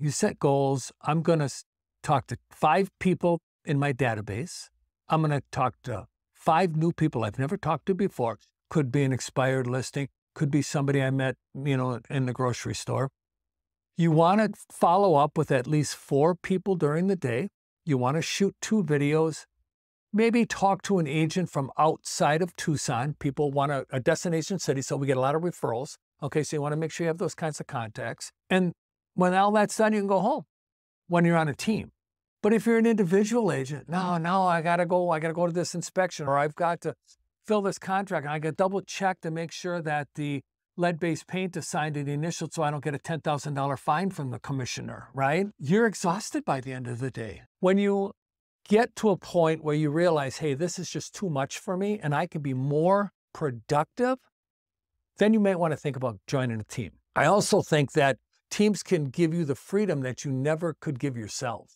You set goals. I'm going to talk to five people in my database. I'm going to talk to five new people I've never talked to before. Could be an expired listing, could be somebody I met, you know, in the grocery store. You want to follow up with at least four people during the day. You want to shoot two videos. Maybe talk to an agent from outside of Tucson. People want a, a destination city, so we get a lot of referrals. Okay, so you want to make sure you have those kinds of contacts. And when all that's done, you can go home when you're on a team. But if you're an individual agent, no, no, I got to go, I got to go to this inspection or I've got to fill this contract and I got to double check to make sure that the lead-based paint is signed in the initial so I don't get a $10,000 fine from the commissioner, right? You're exhausted by the end of the day. When you get to a point where you realize, hey, this is just too much for me and I can be more productive, then you may want to think about joining a team. I also think that teams can give you the freedom that you never could give yourself.